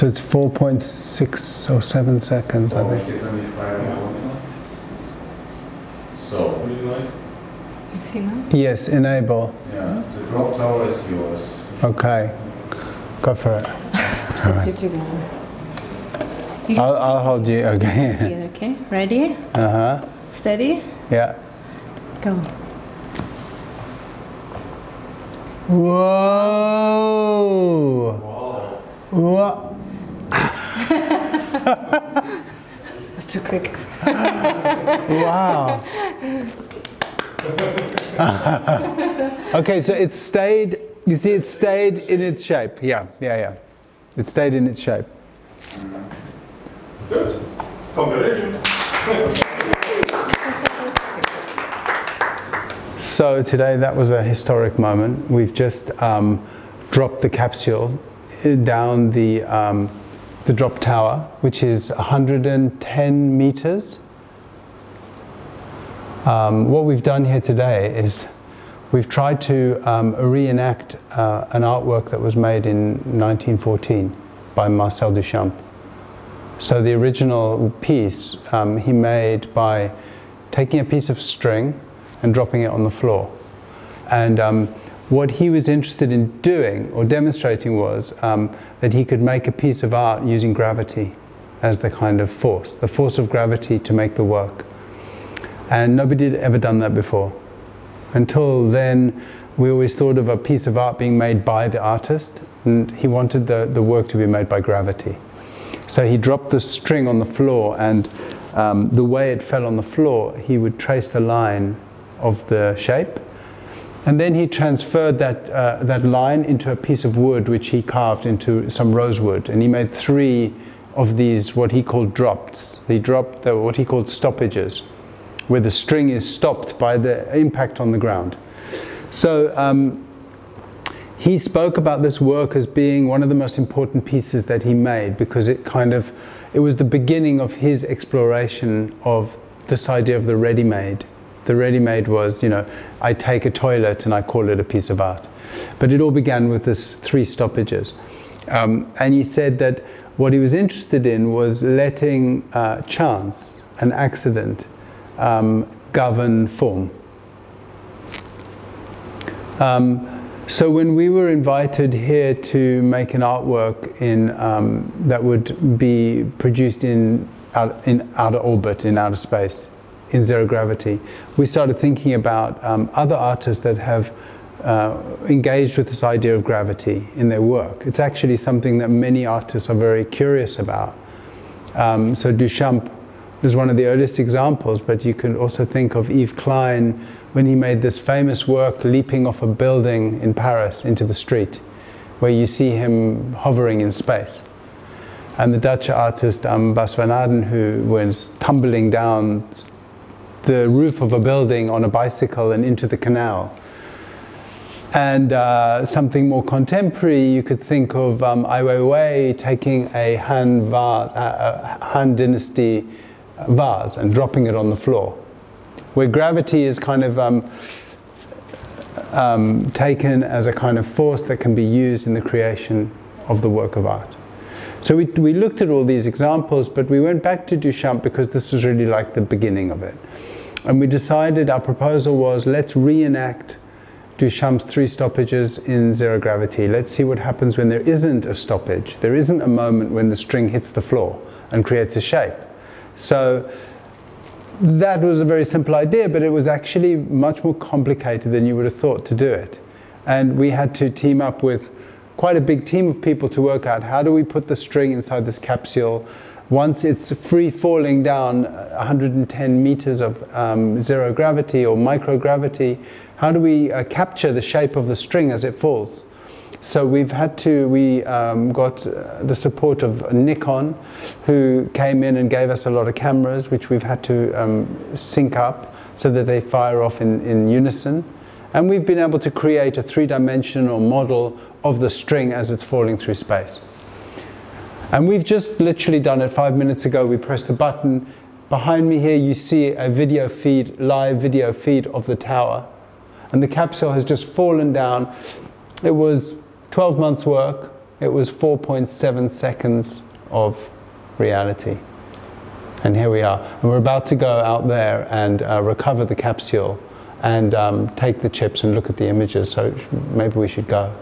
So it's 4.6 or 7 seconds, I think. Okay, let me fire it. So, Would you like? You see now? Yes, enable. yeah, the drop tower is yours. Okay. Go for it. Let's do together. You I'll, I'll hold you. Okay. here, okay? Ready? Uh huh. Steady? Yeah. Go. Whoa. Whoa. It too quick. Wow. okay, so it stayed, you see, it stayed in its shape. Yeah, yeah, yeah. It stayed in its shape. Good. Congratulations. So today that was a historic moment. We've just um, dropped the capsule down the, um, the drop tower, which is 110 meters. Um, what we've done here today is we've tried to um, reenact uh, an artwork that was made in 1914 by Marcel Duchamp. So the original piece um, he made by taking a piece of string and dropping it on the floor. And um, what he was interested in doing or demonstrating was um, that he could make a piece of art using gravity as the kind of force, the force of gravity to make the work. And nobody had ever done that before. Until then, we always thought of a piece of art being made by the artist, and he wanted the, the work to be made by gravity. So he dropped the string on the floor, and um, the way it fell on the floor, he would trace the line of the shape. And then he transferred that, uh, that line into a piece of wood which he carved into some rosewood. And he made three of these, what he called drops. He dropped the, what he called stoppages, where the string is stopped by the impact on the ground. So um, he spoke about this work as being one of the most important pieces that he made because it kind of, it was the beginning of his exploration of this idea of the ready-made. The ready-made was, you know, I take a toilet and I call it a piece of art. But it all began with this three stoppages. Um, and he said that what he was interested in was letting uh, chance, an accident, um, govern form. Um, so when we were invited here to make an artwork in, um, that would be produced in, out, in outer orbit, in outer space, in zero gravity, we started thinking about um, other artists that have uh, engaged with this idea of gravity in their work. It's actually something that many artists are very curious about. Um, so Duchamp is one of the earliest examples, but you can also think of Yves Klein when he made this famous work leaping off a building in Paris into the street, where you see him hovering in space. And the Dutch artist um, Bas Jan Ader, who was tumbling down the roof of a building on a bicycle and into the canal. And uh, something more contemporary, you could think of um, Ai Weiwei taking a Han, vase, uh, Han Dynasty vase and dropping it on the floor, where gravity is kind of um, um, taken as a kind of force that can be used in the creation of the work of art. So we, we looked at all these examples, but we went back to Duchamp because this was really like the beginning of it. And we decided our proposal was let's reenact Duchamp's three stoppages in zero gravity. Let's see what happens when there isn't a stoppage. There isn't a moment when the string hits the floor and creates a shape. So that was a very simple idea, but it was actually much more complicated than you would have thought to do it. And we had to team up with quite a big team of people to work out how do we put the string inside this capsule once it's free falling down 110 meters of um, zero gravity or microgravity, how do we uh, capture the shape of the string as it falls? So we've had to, we um, got uh, the support of Nikon, who came in and gave us a lot of cameras, which we've had to um, sync up so that they fire off in, in unison. And we've been able to create a three-dimensional model of the string as it's falling through space. And we've just literally done it five minutes ago. We pressed the button. Behind me here, you see a video feed, live video feed of the tower. And the capsule has just fallen down. It was 12 months work, it was 4.7 seconds of reality. And here we are. And we're about to go out there and uh, recover the capsule and um, take the chips and look at the images. So maybe we should go.